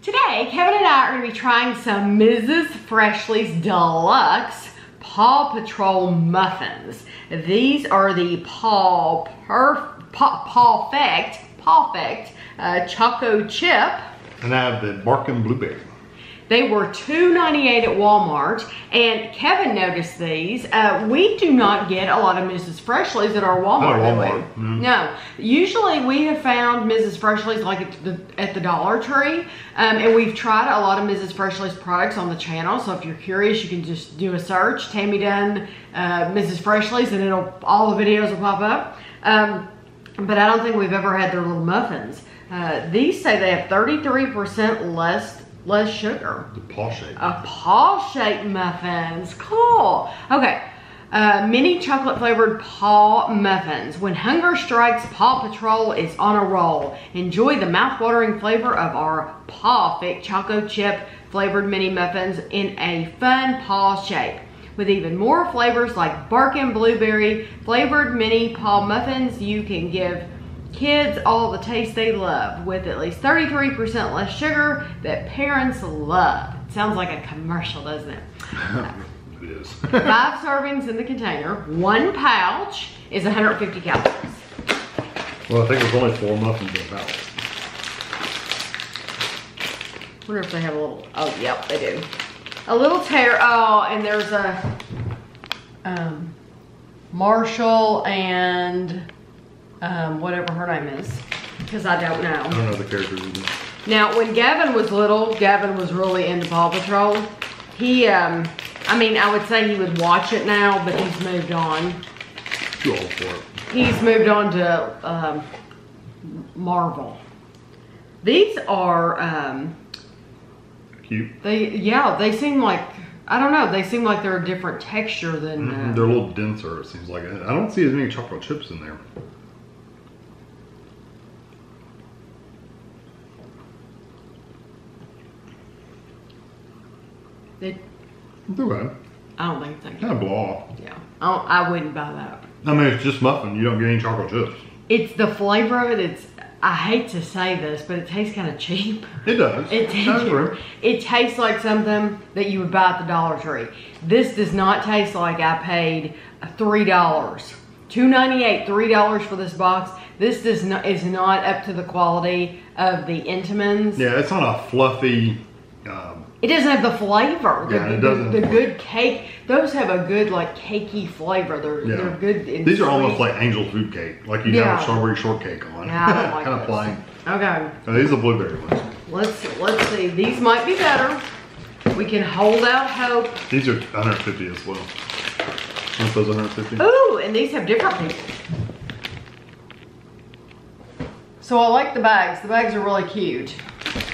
Today, Kevin and I are to be trying some Mrs. Freshley's Deluxe Paw Patrol Muffins. These are the Paw Perf Paw Perfect, Pawfect uh, Choco Chip. And I have the Barkin Blueberry. They were $2.98 at Walmart, and Kevin noticed these. Uh, we do not get a lot of Mrs. Freshley's at our Walmart. Not Walmart, no. No. Usually we have found Mrs. Freshley's like at the, at the Dollar Tree, um, and we've tried a lot of Mrs. Freshley's products on the channel. So if you're curious, you can just do a search, Tami Dunn, uh, Mrs. Freshley's, and it'll all the videos will pop up. Um, but I don't think we've ever had their little muffins. Uh, these say they have 33% less less sugar. The paw shape. A paw shaped muffins. Cool. Okay. Uh, mini chocolate flavored paw muffins. When hunger strikes, Paw Patrol is on a roll. Enjoy the mouth-watering flavor of our Pawfect Choco Chip flavored mini muffins in a fun paw shape. With even more flavors like Barkin Blueberry flavored mini paw muffins, you can give kids all the taste they love with at least 33% less sugar that parents love. It sounds like a commercial, doesn't it? it is. Five servings in the container. One pouch is 150 calories. well, I think there's only four muffins in a pouch. wonder if they have a little, oh, yep, they do. A little tear, oh, and there's a, um, Marshall and, um, whatever her name is, because I don't know. I don't know the characters either. Now, when Gavin was little, Gavin was really into Paw Patrol. He, um, I mean, I would say he would watch it now, but he's moved on. Too old for it. He's moved on to um, Marvel. These are, um, Cute. they, yeah, they seem like, I don't know, they seem like they're a different texture than, Mhm, uh, They're a little denser, it seems like. I don't see as many chocolate chips in there. They. I don't think they Kind of blah. yeah. I, don't, I wouldn't buy that. I mean, it's just muffin. You don't get any chocolate chips. It's the flavor of it, it's, I hate to say this, but it tastes kind of cheap. It does. It, true. it tastes like something that you would buy at the Dollar Tree. This does not taste like I paid three dollars, two ninety eight, three dollars for this box. This does not is not up to the quality of the Entenmann's. Yeah, it's not a fluffy. Um, It doesn't have the flavor. The, Yeah, it doesn't. The, good cake. Those have a good like cakey flavor. They're yeah. they're good. These are almost like angel food cake, like you Yeah. have a strawberry shortcake on. Yeah, I don't like kind of plain. Okay. Oh, these are blueberry ones. Let's let's see. These might be better. We can hold out hope. These are 150 as well. Aren't those 150? Ooh, and these have different people. So I like the bags. The bags are really cute.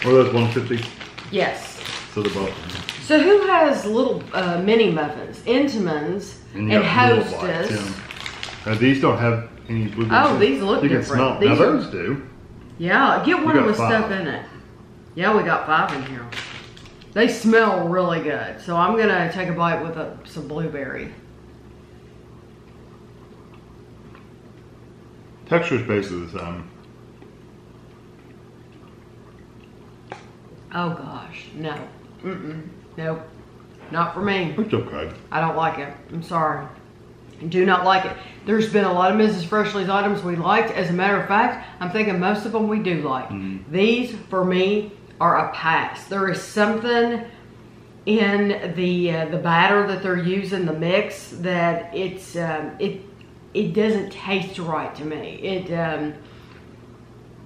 Or those 150? Yes. So they're both. So who has little uh, mini muffins? Entenmann's and, you little Hostess. yeah. Uh, these don't have any blueberry. Oh, these look you can different. Smell. These now are- those do. Yeah, get one with stuff in it. Yeah, we got five in here. They smell really good. So I'm gonna take a bite with a, some blueberry. Texture's basically the same. Oh gosh, no. Mm-mm. Nope. Not for me. It's okay. I don't like it. I'm sorry. I do not like it. There's been a lot of Mrs. Freshley's items we liked. As a matter of fact, I'm thinking most of them we do like. These, for me, are a pass. There is something in the uh, the batter that they're using, the mix, that it's um, it it doesn't taste right to me. It um,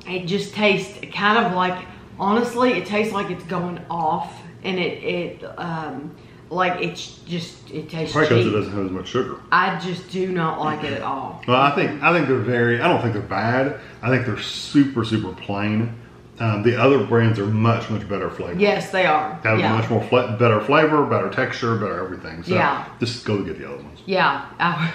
it just tastes kind of like honestly, it tastes like it's going off, and it it um, like it's just it tastes Probably because it doesn't have as much sugar. I just do not like it at all. Well, I think I think they're very. I don't think they're bad. I think they're super super plain. Um, the other brands are much much better flavor. Yes, they are. Have yeah. much more fla- better flavor, better texture, better everything. So Yeah. just go get the other ones. Yeah, I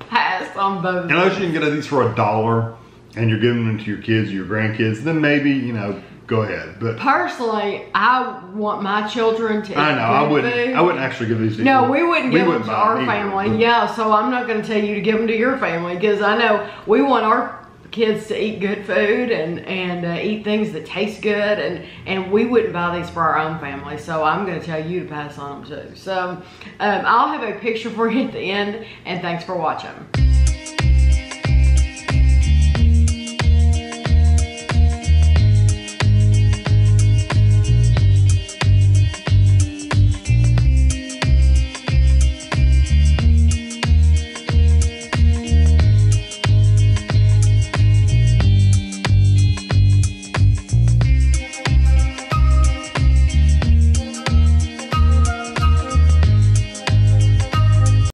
passed on both. Unless you can get these for a dollar, and you're giving them to your kids or your grandkids, then maybe you know go ahead. But Personally, I want my children to. I know I wouldn't. food. I wouldn't actually give these. to No, we wouldn't give them to our either. family. Yeah, so I'm not going to tell you to give them to your family because I know we want our kids to eat good food and and uh, eat things that taste good, and and we wouldn't buy these for our own family. So I'm going to tell you to pass on them too. So um, I'll have a picture for you at the end, and thanks for watching.